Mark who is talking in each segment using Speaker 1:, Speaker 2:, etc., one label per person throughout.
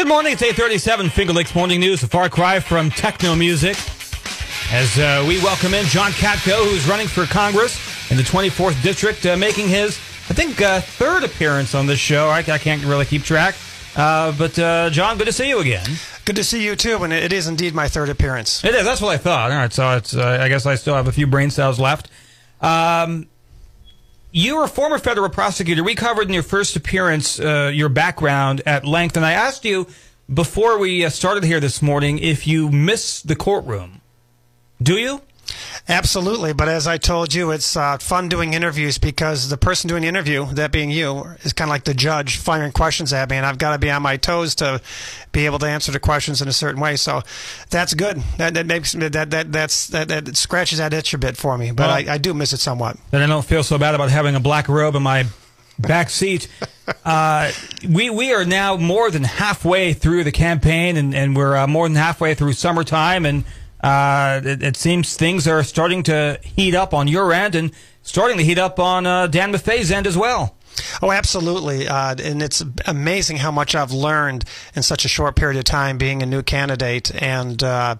Speaker 1: Good morning. It's 837 Finger Lakes Morning News. A far cry from techno music. As uh, we welcome in John Katko, who's running for Congress in the 24th District, uh, making his, I think, uh, third appearance on this show. I, I can't really keep track. Uh, but, uh, John, good to see you again.
Speaker 2: Good to see you, too, and it is indeed my third appearance.
Speaker 1: It is. That's what I thought. All right, so it's, uh, I guess I still have a few brain cells left. Um, you were a former federal prosecutor. We covered in your first appearance uh, your background at length, and I asked you before we uh, started here this morning if you miss the courtroom. Do you?
Speaker 2: Absolutely, but as I told you, it's uh, fun doing interviews because the person doing the interview, that being you, is kind of like the judge firing questions at me, and I've got to be on my toes to be able to answer the questions in a certain way. So that's good. That, that makes that that that's that, that scratches that itch a bit for me, but well, I, I do miss it somewhat.
Speaker 1: Then I don't feel so bad about having a black robe in my back seat. Uh, we we are now more than halfway through the campaign, and, and we're uh, more than halfway through summertime, and uh, it, it, seems things are starting to heat up on your end and starting to heat up on uh, Dan Maffei's end as well.
Speaker 2: Oh, absolutely. Uh, and it's amazing how much I've learned in such a short period of time being a new candidate. And uh,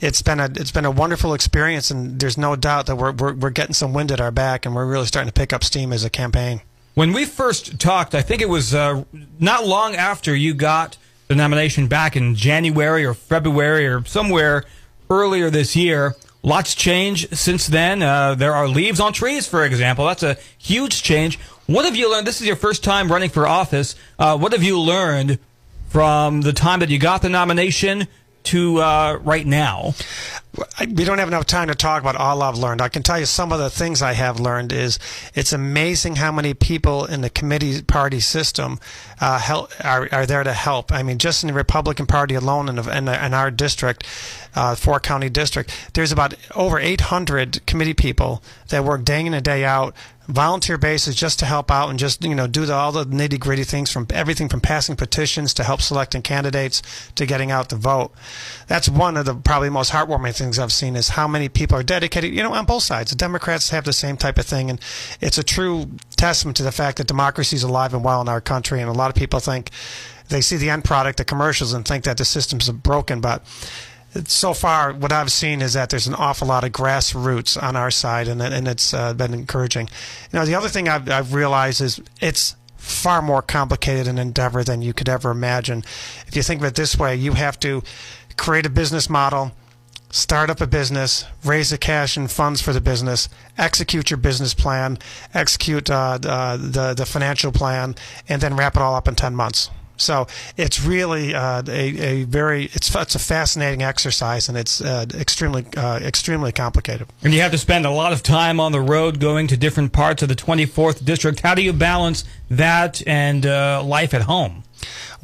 Speaker 2: it's been a it's been a wonderful experience. And there's no doubt that we're, we're, we're getting some wind at our back and we're really starting to pick up steam as a campaign.
Speaker 1: When we first talked, I think it was uh, not long after you got the nomination back in January or February or somewhere earlier this year. Lots changed since then. Uh, there are leaves on trees, for example. That's a huge change. What have you learned? This is your first time running for office. Uh, what have you learned from the time that you got the nomination to uh, right now?
Speaker 2: We don't have enough time to talk about all I've learned. I can tell you some of the things I have learned is it's amazing how many people in the committee party system uh, help, are, are there to help. I mean, just in the Republican Party alone in, in, in our district, uh, four county district, there's about over 800 committee people that work day in and day out volunteer basis just to help out and just you know do the, all the nitty gritty things from everything from passing petitions to help selecting candidates to getting out the vote. That's one of the probably most heartwarming things I've seen is how many people are dedicated. You know, on both sides, the Democrats have the same type of thing, and it's a true testament to the fact that democracy is alive and well in our country. And a lot of people think they see the end product, the commercials, and think that the systems broken, but so far, what I've seen is that there's an awful lot of grassroots on our side, and and it's uh, been encouraging. Know, the other thing I've, I've realized is it's far more complicated an endeavor than you could ever imagine. If you think of it this way, you have to create a business model, start up a business, raise the cash and funds for the business, execute your business plan, execute uh, the, the the financial plan, and then wrap it all up in ten months. So it's really uh, a, a very it's it's a fascinating exercise and it's uh, extremely uh, extremely complicated.
Speaker 1: And you have to spend a lot of time on the road going to different parts of the 24th district. How do you balance that and uh, life at home?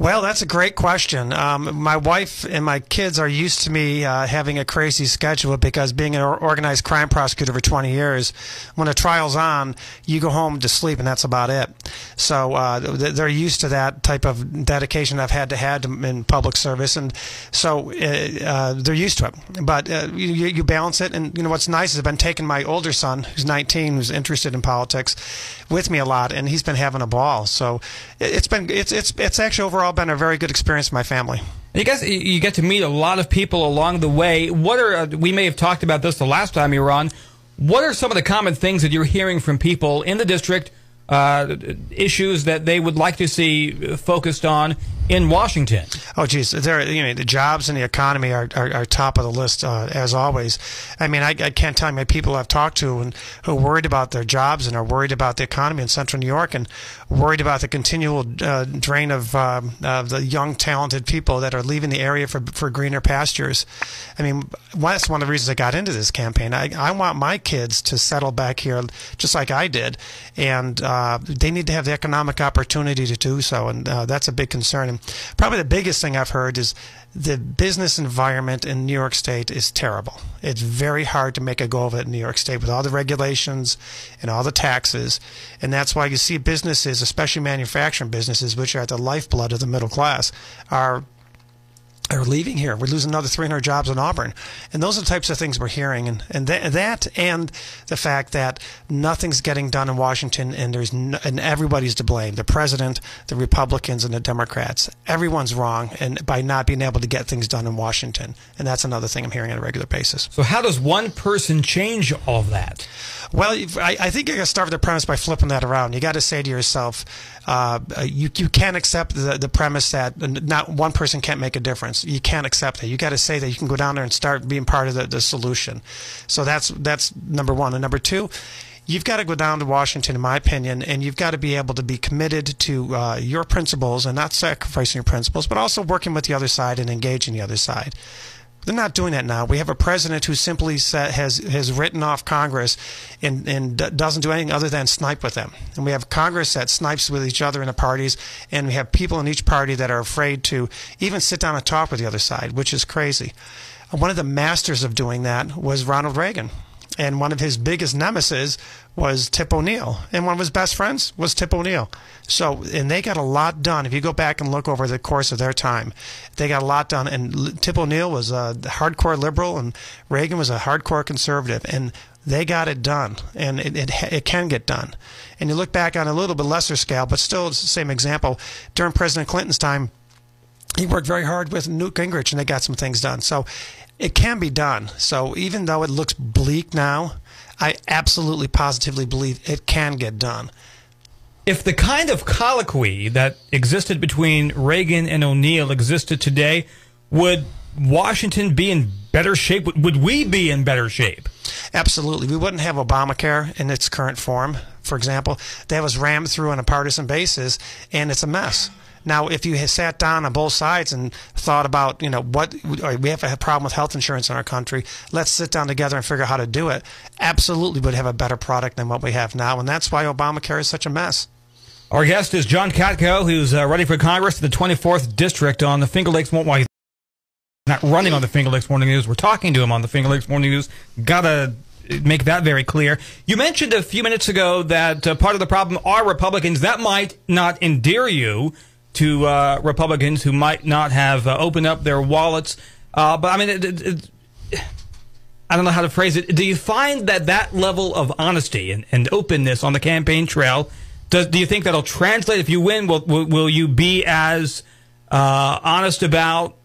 Speaker 2: Well, that's a great question. Um, my wife and my kids are used to me uh, having a crazy schedule because being an organized crime prosecutor for 20 years, when a trial's on, you go home to sleep and that's about it. So uh, they're used to that type of dedication I've had to have in public service, and so uh, uh, they're used to it. But uh, you, you balance it, and you know what's nice is I've been taking my older son, who's 19, who's interested in politics, with me a lot, and he's been having a ball. So it's been it's it's it's actually overall overall been a very good experience for my family.
Speaker 1: You guys, you get to meet a lot of people along the way. What are uh, we may have talked about this the last time you were on? What are some of the common things that you're hearing from people in the district? Uh, issues that they would like to see focused on in Washington.
Speaker 2: Oh, geez, there. You know, the jobs and the economy are, are, are top of the list uh, as always. I mean, I, I, can't tell you how people I've talked to and who are worried about their jobs and are worried about the economy in Central New York and worried about the continual uh, drain of, uh, the young, talented people that are leaving the area for for greener pastures. I mean, that's one of the reasons I got into this campaign. I, I want my kids to settle back here just like I did, and uh, they need to have the economic opportunity to do so, and uh, that's a big concern. And probably the biggest thing I've heard is the business environment in New York State is terrible. It's very hard to make a go of it in New York State with all the regulations and all the taxes. And that's why you see businesses, especially manufacturing businesses, which are at the lifeblood of the middle class, are are leaving here. We're losing another 300 jobs in Auburn. And those are the types of things we're hearing. And, and th- that and the fact that nothing's getting done in Washington and there's no, and everybody's to blame. The president, the Republicans, and the Democrats. Everyone's wrong and by not being able to get things done in Washington. And that's another thing I'm hearing on a regular basis.
Speaker 1: So how does one person change all that?
Speaker 2: Well, I, I think you got to start with the premise by flipping that around. You got to say to yourself, uh, you you can't accept the, the premise that not one person can't make a difference. You can't accept that. You got to say that you can go down there and start being part of the, the solution. So that's that's number one. And number two, you've got to go down to Washington, in my opinion, and you've got to be able to be committed to uh, your principles and not sacrificing your principles, but also working with the other side and engaging the other side. They're not doing that now. We have a president who simply has has written off Congress and, and doesn't do anything other than snipe with them. And we have Congress that snipes with each other in the parties, and we have people in each party that are afraid to even sit down and talk with the other side, which is crazy. One of the masters of doing that was Ronald Reagan and one of his biggest nemesis was Tip O'Neill, and one of his best friends was Tip O'Neill. So, and they got a lot done. If you go back and look over the course of their time, they got a lot done. And Tip O'Neill was a hardcore liberal, and Reagan was a hardcore conservative, and they got it done, and it, it, it can get done. And you look back on a little bit lesser scale, but still it's the same example. During President Clinton's time, he worked very hard with Newt Gingrich, and they got some things done. So it can be done. So even though it looks bleak now, I absolutely positively believe it can get done.
Speaker 1: If the kind of colloquy that existed between Reagan and O'Neill existed today, would Washington be in better shape? Would we be in better shape?
Speaker 2: Absolutely. We wouldn't have Obamacare in its current form, for example. That was rammed through on a partisan basis, and it's a mess. Now, if you sat down on both sides and thought about, you know, what we have a problem with health insurance in our country, let's sit down together and figure out how to do it. Absolutely would have a better product than what we have now, and that's why Obamacare is such a mess.
Speaker 1: Our guest is John Katko, who's uh, running for Congress in the 24th District on the Finger Lakes. Well, not running on the Finger Lakes Morning News. We're talking to him on the Finger Lakes Morning News. Gotta make that very clear. You mentioned a few minutes ago that uh, part of the problem are Republicans. That might not endear you to uh, Republicans who might not have uh, opened up their wallets. Uh, but I mean, it, it, it, I don't know how to phrase it. Do you find that that level of honesty and, and openness on the campaign trail, does, do you think that'll translate if you win? Will, will, will you be as uh, honest about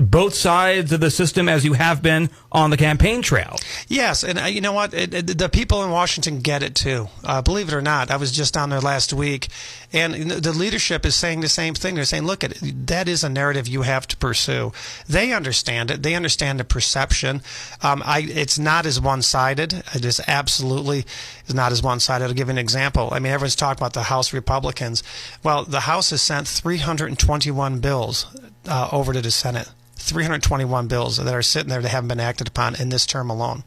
Speaker 1: both sides of the system as you have been on the campaign trail.
Speaker 2: Yes, and uh, you know what? It, it, the people in Washington get it too. Uh, believe it or not, I was just down there last week, and the leadership is saying the same thing. They're saying, "Look, at that is a narrative you have to pursue." They understand it. They understand the perception. Um, I, it's not as one-sided. It is absolutely is not as one-sided. I'll give you an example. I mean, everyone's talking about the House Republicans. Well, the House has sent 321 bills uh, over to the Senate. 321 bills that are sitting there that haven't been acted upon in this term alone.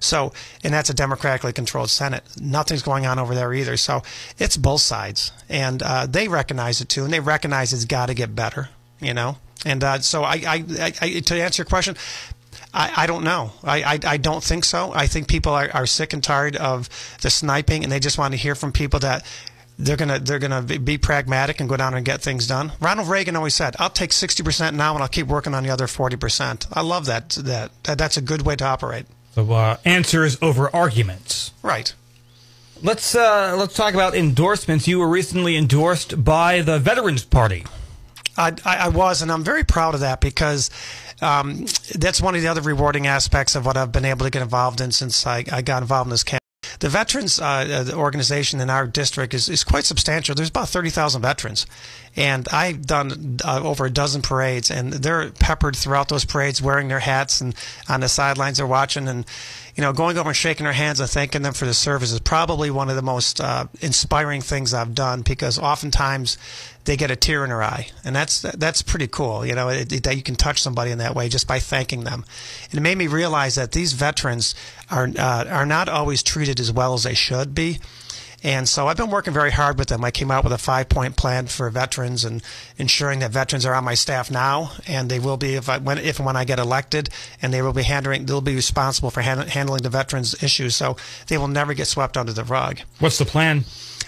Speaker 2: So, and that's a democratically controlled Senate. Nothing's going on over there either. So, it's both sides, and uh, they recognize it too, and they recognize it's got to get better. You know, and uh, so I, I, I, to answer your question. I, I don't know. I, I, I, don't think so. I think people are, are sick and tired of the sniping, and they just want to hear from people that they're gonna they're gonna be pragmatic and go down and get things done. Ronald Reagan always said, "I'll take sixty percent now, and I'll keep working on the other forty percent." I love that, that. That that's a good way to operate.
Speaker 1: So uh, answers over arguments.
Speaker 2: Right.
Speaker 1: Let's uh, let's talk about endorsements. You were recently endorsed by the Veterans Party.
Speaker 2: I, I was, and I'm very proud of that because um, that's one of the other rewarding aspects of what I've been able to get involved in since I, I got involved in this campaign the veterans uh, uh organization in our district is, is quite substantial. There's about 30,000 veterans. And I've done uh, over a dozen parades, and they're peppered throughout those parades wearing their hats and on the sidelines they're watching. And, you know, going over and shaking their hands and thanking them for the service is probably one of the most uh, inspiring things I've done because oftentimes they get a tear in their eye, and that's that's pretty cool. You know it, it, that you can touch somebody in that way just by thanking them. And it made me realize that these veterans are uh, are not always treated as well as they should be. And so I've been working very hard with them. I came out with a five point plan for veterans and ensuring that veterans are on my staff now, and they will be if I when if and when I get elected, and they will be handling they'll be responsible for hand, handling the veterans issues. So they will never get swept under the rug.
Speaker 1: What's the plan?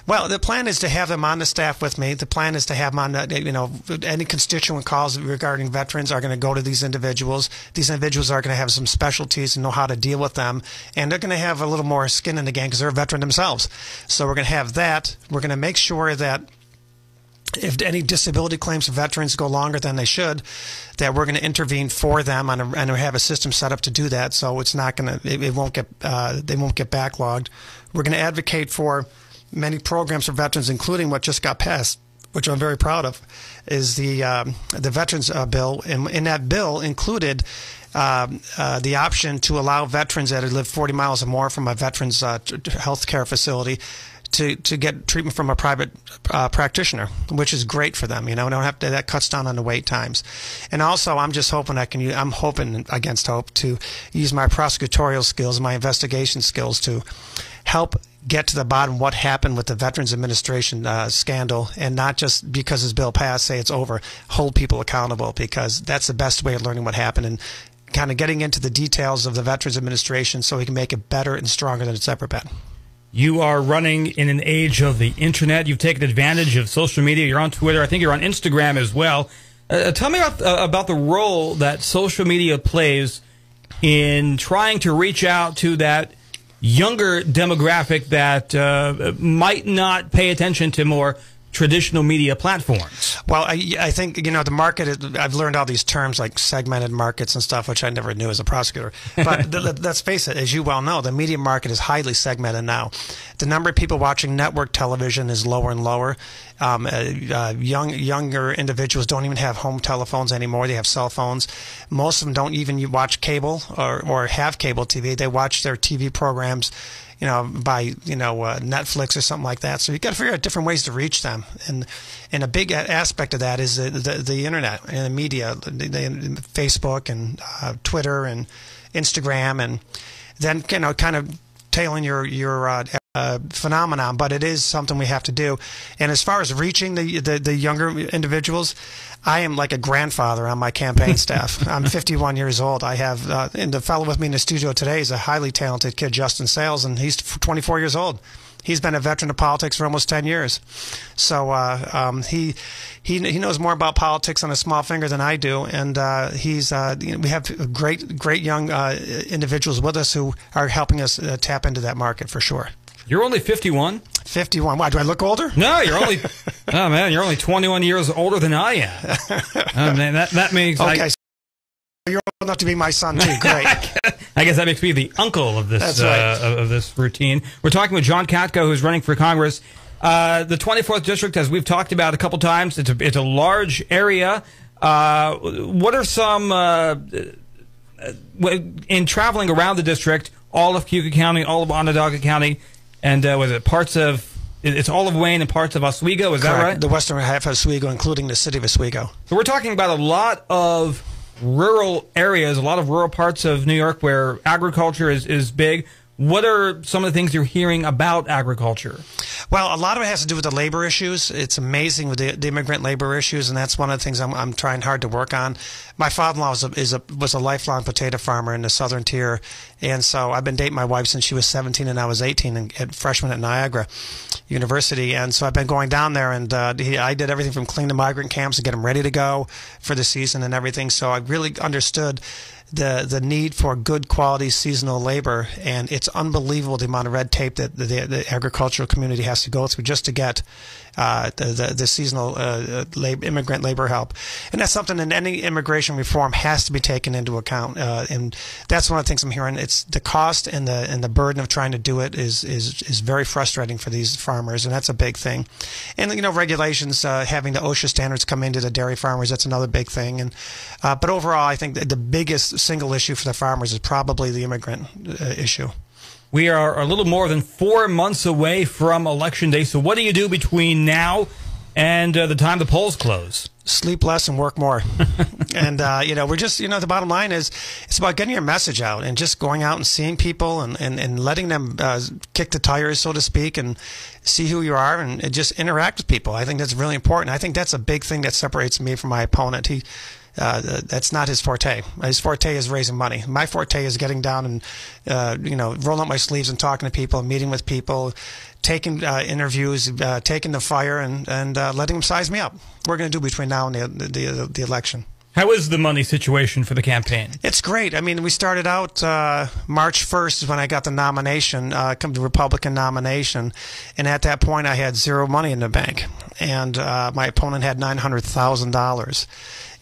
Speaker 2: Well, the plan is to have them on the staff with me. The plan is to have them on, the, you know, any constituent calls regarding veterans are going to go to these individuals. These individuals are going to have some specialties and know how to deal with them. And they're going to have a little more skin in the game because they're a veteran themselves. So we're going to have that. We're going to make sure that if any disability claims of veterans go longer than they should, that we're going to intervene for them and, and have a system set up to do that. So it's not going to, it, it won't get, uh, they won't get backlogged. We're going to advocate for many programs for veterans, including what just got passed, which I'm very proud of, is the um, the veterans uh, bill. And in that bill included. Um, uh, the option to allow veterans that live 40 miles or more from a veterans uh, health care facility to, to get treatment from a private uh, practitioner, which is great for them. You know, don't have to, that cuts down on the wait times. And also, I'm just hoping I can. I'm hoping against hope to use my prosecutorial skills, my investigation skills to help get to the bottom what happened with the Veterans Administration uh, scandal, and not just because this bill passed, say it's over. Hold people accountable because that's the best way of learning what happened and kind of getting into the details of the Veterans Administration so we can make it better and stronger than it's ever been.
Speaker 1: You are running in an age of the internet. You've taken advantage of social media. You're on Twitter. I think you're on Instagram as well. Uh, tell me about, uh, about the role that social media plays in trying to reach out to that younger demographic that uh, might not pay attention to more traditional media platforms?
Speaker 2: Well, I, I think you know the market. I've learned all these terms like segmented markets and stuff, which I never knew as a prosecutor. But let's face it, as you well know, the media market is highly segmented now. The number of people watching network television is lower and lower. Um, uh, uh, young younger individuals don't even have home telephones anymore; they have cell phones. Most of them don't even watch cable or or have cable TV. They watch their TV programs you know, by you know uh, Netflix or something like that. So you've got to figure out different ways to reach them, and and a big aspect of that is the the, the internet and the media, the, the Facebook and uh, Twitter and Instagram, and then you know kind of tailing your your uh, uh, phenomenon, but it is something we have to do. And as far as reaching the, the, the younger individuals, I am like a grandfather on my campaign staff. I'm 51 years old. I have, uh, and the fellow with me in the studio today is a highly talented kid, Justin Sales, and he's 24 years old. He's been a veteran of politics for almost 10 years. So uh, um, he, he he knows more about politics on a small finger than I do, and uh, he's uh, we have great great young uh, individuals with us who are helping us uh, tap into that market for sure.
Speaker 1: You're only 51.
Speaker 2: 51. Why do I look older?
Speaker 1: No, you're only. oh man, you're only 21 years older than I am. oh man, that that means
Speaker 2: okay. I, you're old enough to be my son too. Great.
Speaker 1: I guess that makes me the uncle of this right. uh, of this routine. We're talking with John Katko, who's running for Congress. Uh, the 24th district, as we've talked about a couple times, it's a, it's a large area. Uh, what are some uh, in traveling around the district, all of Cayuga County, all of Onondaga County? And uh, was it parts of? It's all of Wayne and parts of Oswego. Is
Speaker 2: Correct.
Speaker 1: that right?
Speaker 2: The western half of Oswego, including the city of Oswego.
Speaker 1: So we're talking about a lot of rural areas, a lot of rural parts of New York where agriculture is, is big. What are some of the things you're hearing about agriculture?
Speaker 2: Well, a lot of it has to do with the labor issues. It's amazing with the, the immigrant labor issues, and that's one of the things I'm, I'm trying hard to work on. My father-in-law was a, is a, was a lifelong potato farmer in the southern tier, and so I've been dating my wife since she was 17 and I was 18 and, and freshman at Niagara University, and so I've been going down there, and uh, he, I did everything from clean the migrant camps to get them ready to go for the season and everything. So I really understood the the need for good quality seasonal labor, and it's unbelievable the amount of red tape that the, the agricultural community has to go through just to get uh, the, the, the seasonal uh, labor, immigrant labor help, and that's something in any immigration reform has to be taken into account. Uh, and that's one of the things I'm hearing. It's the cost and the and the burden of trying to do it is is is very frustrating for these farmers, and that's a big thing. And you know, regulations uh, having the OSHA standards come into the dairy farmers that's another big thing. And uh, but overall, I think the biggest single issue for the farmers is probably the immigrant uh, issue.
Speaker 1: We are a little more than four months away from Election Day. So, what do you do between now and uh, the time the polls close.
Speaker 2: Sleep less and work more. and, uh, you know, we're just, you know, the bottom line is it's about getting your message out and just going out and seeing people and, and, and letting them uh, kick the tires, so to speak, and see who you are and, just interact with people. I think that's really important. I think that's a big thing that separates me from my opponent. He, uh, that's not his forte. His forte is raising money. My forte is getting down and, uh, you know, rolling up my sleeves and talking to people, meeting with people, taking uh, interviews, uh, taking the fire, and and uh, letting them size me up. We're going to do between now and the, the the election.
Speaker 1: How is the money situation for the campaign?
Speaker 2: It's great. I mean, we started out uh, March 1st is when I got the nomination, uh, come the Republican nomination, and at that point I had zero money in the bank, and uh, my opponent had nine hundred thousand dollars.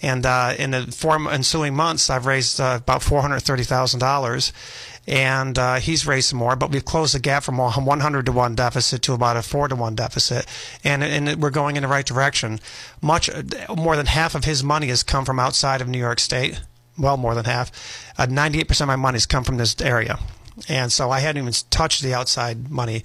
Speaker 2: And uh, in the four ensuing months, I've raised uh, about four hundred thirty thousand dollars, and uh, he's raised some more. But we've closed the gap from a 100 to one deficit to about a four to one deficit, and and we're going in the right direction. Much more than half of his money has come from outside of New York State. Well, more than half. Uh, 98% of my money has come from this area, and so I hadn't even touched the outside money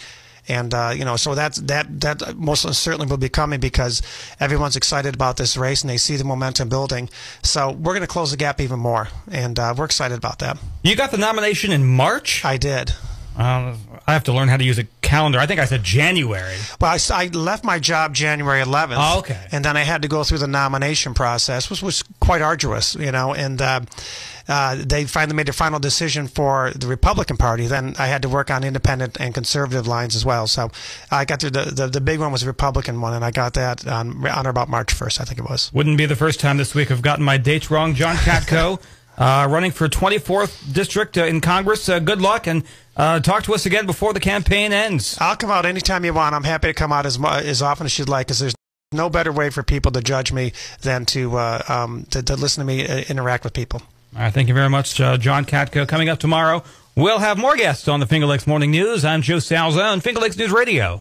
Speaker 2: and uh, you know, so that's that that most certainly will be coming because everyone's excited about this race and they see the momentum building. So we're going to close the gap even more, and uh, we're excited about that.
Speaker 1: You got the nomination in March.
Speaker 2: I did.
Speaker 1: Um, I have to learn how to use a calendar. I think I said January.
Speaker 2: Well, I, I left my job January 11th.
Speaker 1: Oh, okay.
Speaker 2: And then I had to go through the nomination process, which was quite arduous, you know, and uh, uh, they finally made a final decision for the Republican Party. Then I had to work on independent and conservative lines as well. So I got through the, the, the big one was the Republican one, and I got that on, on or about March 1st, I think it was.
Speaker 1: Wouldn't be the first time this week I've gotten my dates wrong. John Katko. Uh, running for 24th district uh, in Congress. Uh, good luck and uh, talk to us again before the campaign ends.
Speaker 2: I'll come out anytime you want. I'm happy to come out as as often as you'd like, because there's no better way for people to judge me than to uh, um, to, to, listen to me uh, interact with people.
Speaker 1: All right, thank you very much, John Katko. Coming up tomorrow, we'll have more guests on the Finger Lakes Morning News. I'm Joe Salzo on Finger Lakes News Radio.